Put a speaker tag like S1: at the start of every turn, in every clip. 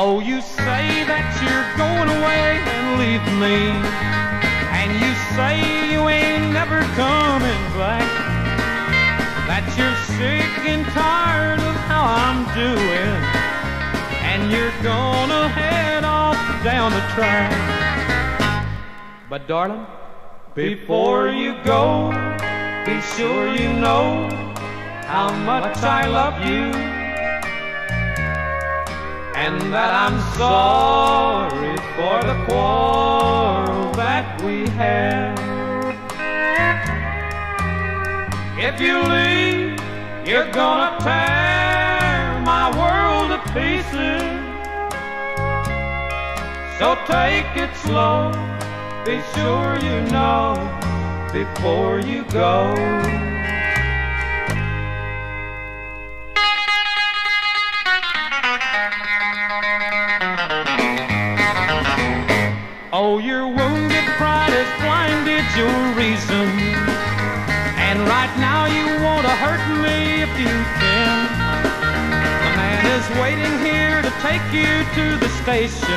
S1: Oh, you say that you're going away and leave me. And you say you ain't never coming back. That you're sick and tired of how I'm doing. And you're gonna head off down the track. But darling, before you go, be sure you know how much I love you and that I'm sorry for the quarrel that we had. If you leave, you're gonna tear my world to pieces. So take it slow, be sure you know before you go. Oh, your wounded pride has blinded your reason. And right now you want to hurt me if you can. The man is waiting here to take you to the station.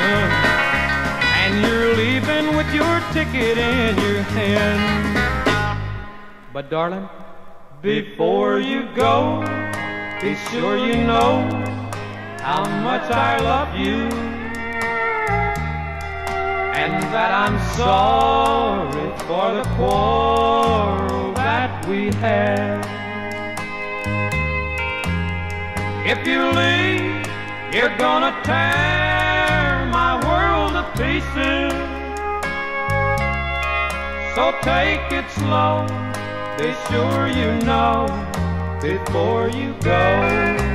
S1: And you're leaving with your ticket in your hand. But darling, before you go, be sure you know how much I love you and that I'm sorry for the quarrel that we had. If you leave, you're gonna tear my world to pieces. So take it slow, be sure you know before you go.